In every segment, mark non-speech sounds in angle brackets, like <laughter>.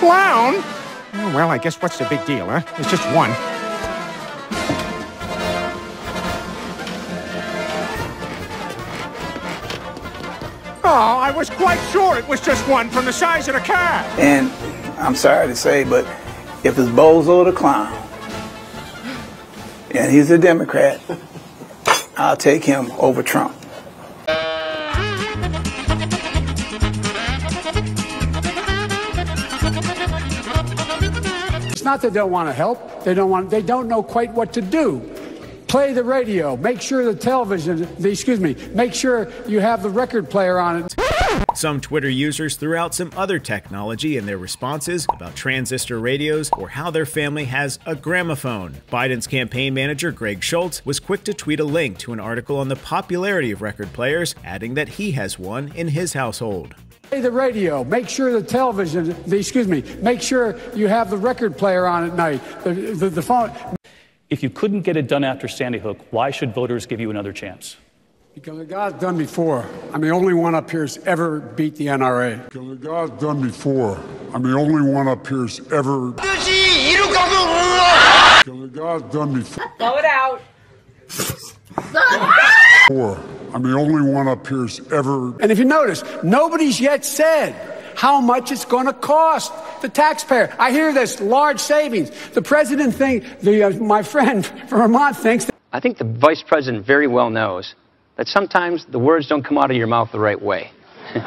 clown? Oh, well, I guess what's the big deal, huh? It's just one. Oh, I was quite sure it was just one from the size of the car. And I'm sorry to say, but if it's Bozo the Clown and he's a Democrat, I'll take him over Trump. It's not that they don't want to help. They don't want. They don't know quite what to do. Play the radio. Make sure the television. The, excuse me. Make sure you have the record player on it. Some Twitter users threw out some other technology in their responses about transistor radios or how their family has a gramophone. Biden's campaign manager, Greg Schultz, was quick to tweet a link to an article on the popularity of record players, adding that he has one in his household. Play the radio. Make sure the television. The, excuse me. Make sure you have the record player on at night. The, the, the phone. If you couldn't get it done after Sandy Hook, why should voters give you another chance? Because the guy's done before. I'm the only one up here who's ever beat the NRA. Because the guy's done before. I'm the only one up here who's ever. Because the guy's done before. Blow it out. <laughs> I'm the only one up here who's ever. And if you notice, nobody's yet said how much it's going to cost the taxpayer. I hear this large savings. The president think the uh, my friend <laughs> from Vermont thinks. That- I think the vice president very well knows that sometimes the words don't come out of your mouth the right way. <laughs> but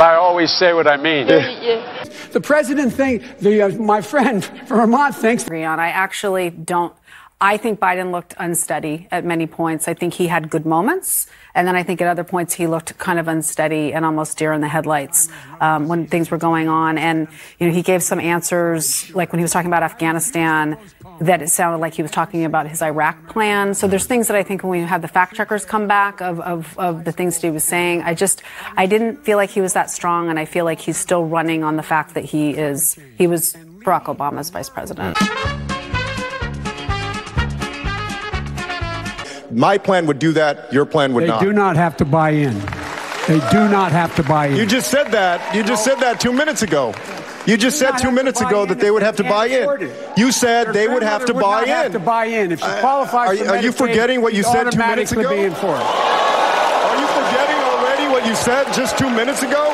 I always say what I mean. the president think the uh, my friend <laughs> from Vermont thinks. I actually don't. I think Biden looked unsteady at many points. I think he had good moments. And then I think at other points he looked kind of unsteady and almost deer in the headlights um, when things were going on. And, you know, he gave some answers, like when he was talking about Afghanistan, that it sounded like he was talking about his Iraq plan. So there's things that I think when we have the fact checkers come back of, of, of the things that he was saying, I just, I didn't feel like he was that strong. And I feel like he's still running on the fact that he is, he was Barack Obama's vice president. My plan would do that. Your plan would they not. They do not have to buy in. They do not have to buy in. You just said that. You just said that two minutes ago. You just said two minutes ago that they would have to buy in. You said they would have to buy in. Have to buy in if she qualifies. Are, are you forgetting what you said two minutes ago? Be in for it. Are you forgetting already what you said just two minutes ago?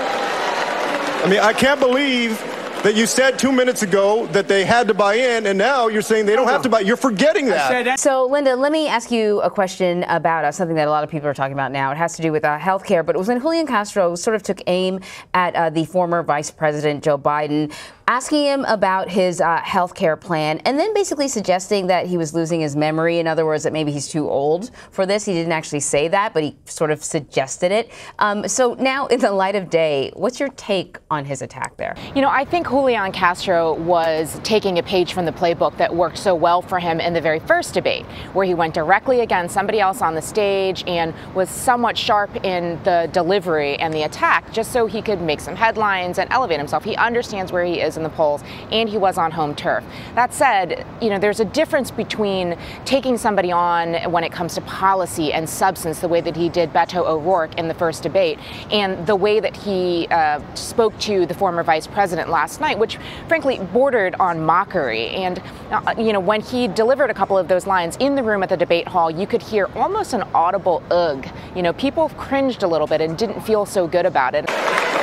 I mean, I can't believe that you said two minutes ago that they had to buy in, and now you're saying they don't have to buy. You're forgetting that. So, Linda, let me ask you a question about uh, something that a lot of people are talking about now. It has to do with uh, health care, but it was when Julian Castro sort of took aim at uh, the former Vice President Joe Biden asking him about his uh, health care plan and then basically suggesting that he was losing his memory. In other words, that maybe he's too old for this. He didn't actually say that, but he sort of suggested it. Um, so now, in the light of day, what's your take on his attack there? You know, I think Julian Castro was taking a page from the playbook that worked so well for him in the very first debate, where he went directly against somebody else on the stage and was somewhat sharp in the delivery and the attack, just so he could make some headlines and elevate himself. He understands where he is in the polls, and he was on home turf. That said, you know, there's a difference between taking somebody on when it comes to policy and substance, the way that he did Beto O'Rourke in the first debate, and the way that he uh, spoke to the former vice president last night, which frankly bordered on mockery. And, uh, you know, when he delivered a couple of those lines in the room at the debate hall, you could hear almost an audible ugh. You know, people cringed a little bit and didn't feel so good about it.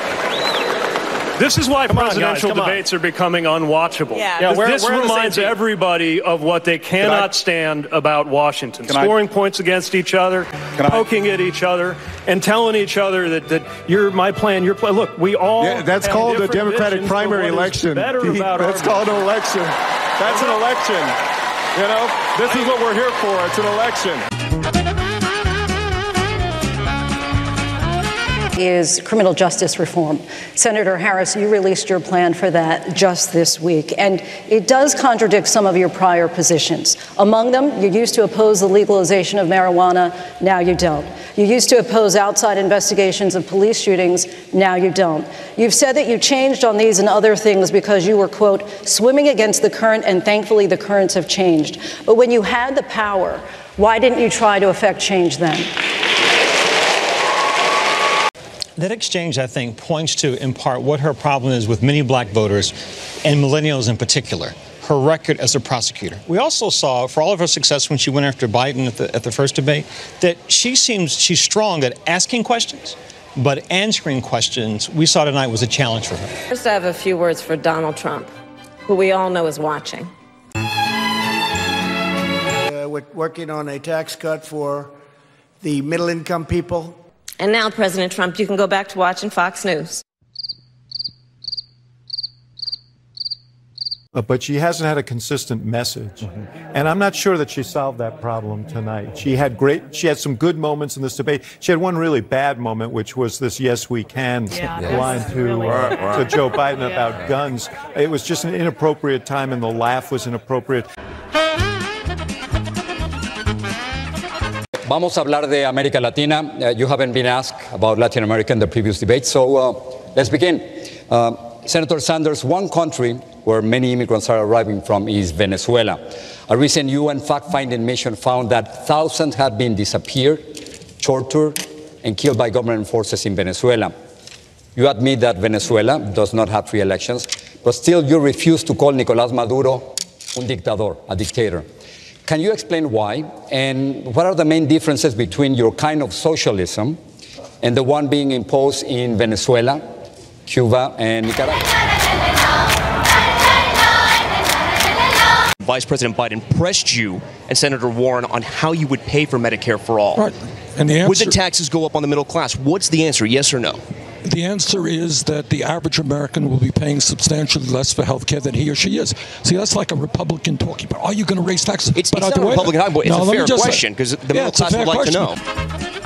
This is why Come on, presidential guys, come on. debates are becoming unwatchable. Yeah. Yeah, we're- this we're on the same reminds everybody of what they cannot stand about Washington. Can I- Scoring points against each other, poking at each other, and telling each other that, that you're my plan, your plan. Look, we all Yeah, that's have called a different Democratic primary election. <laughs> That's called an election. That's an election. You know, this is what we're here for. It's an election. Is criminal justice reform. Senator Harris, you released your plan for that just this week, and it does contradict some of your prior positions. Among them, you used to oppose the legalization of marijuana, now you don't. You used to oppose outside investigations of police shootings, now you don't. You've said that you changed on these and other things because you were, quote, swimming against the current, and thankfully the currents have changed. But when you had the power, why didn't you try to affect change then? That exchange, I think, points to, in part, what her problem is with many black voters and millennials in particular. Her record as a prosecutor. We also saw, for all of her success when she went after Biden at the, at the first debate, that she seems she's strong at asking questions, but answering questions we saw tonight was a challenge for her. First, I have a few words for Donald Trump, who we all know is watching. Uh, we're working on a tax cut for the middle income people. And now, President Trump, you can go back to watching Fox News. Uh, but she hasn't had a consistent message. And I'm not sure that she solved that problem tonight. She had great, she had some good moments in this debate. She had one really bad moment, which was this yes, we can Yeah, line to, really uh, to Joe Biden about guns. It was just an inappropriate time, and the laugh was inappropriate. Vamos a hablar de América Latina. Uh, you haven't been asked about Latin America in the previous debate, so uh, let's begin. Uh, Senator Sanders, one country where many immigrants are arriving from is Venezuela. A recent UN fact finding mission found that thousands have been disappeared, tortured, and killed by government forces in Venezuela. You admit that Venezuela does not have free elections, but still you refuse to call Nicolás Maduro un dictador, a dictator. Can you explain why? And what are the main differences between your kind of socialism and the one being imposed in Venezuela, Cuba, and Nicaragua? Vice President Biden pressed you and Senator Warren on how you would pay for Medicare for all. Right. And the would the taxes go up on the middle class? What's the answer? Yes or no? The answer is that the average American will be paying substantially less for health care than he or she is. See, that's like a Republican talking about, are you going to raise taxes? It's, But it's not a Republican talking point. It's No, a fair question because the Yeah, middle class would fair like to know.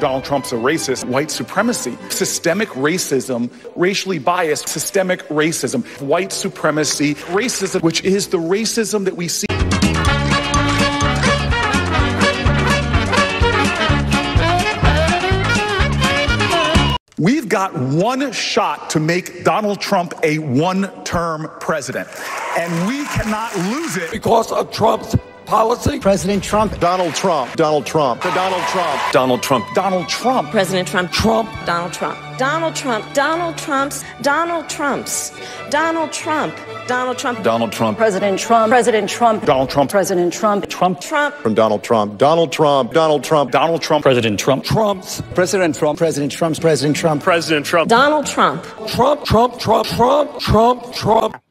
Donald Trump's a racist, white supremacy, systemic racism, racially biased, systemic racism, white supremacy, racism, which is the racism that we see. Got one shot to make Donald Trump a one term president, and we cannot lose it. Because of Trump's policy? President Trump. Donald Trump. Donald Trump. Donald Trump. Donald Trump. Donald Trump. President Trump. Trump. Donald Trump. Donald Trump. Donald Trump's. Donald Trump's. Donald Trump. Donald Trump. Donald Trump. President Trump. President Trump. Donald Trump. President Trump. Trump. Trump. From Donald Trump. Donald Trump. Donald Trump. Donald Trump. President Trump. Trump's. President Trump. President Trump's. President Trump. President Trump. Donald Trump. Trump, Trump, Trump, Trump, Trump, Trump.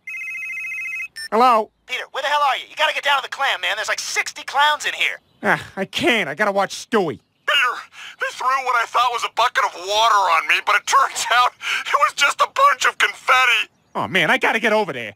Hello? Peter, where the hell are you? You gotta get down to the clam, man. There's like 60 clowns in here. Ah, I can't. I gotta watch Stewie. Peter, they threw what I thought was a bucket of water on me, but it turns <laughs> out it was just a bunch of confetti. Oh, man, I gotta get over there.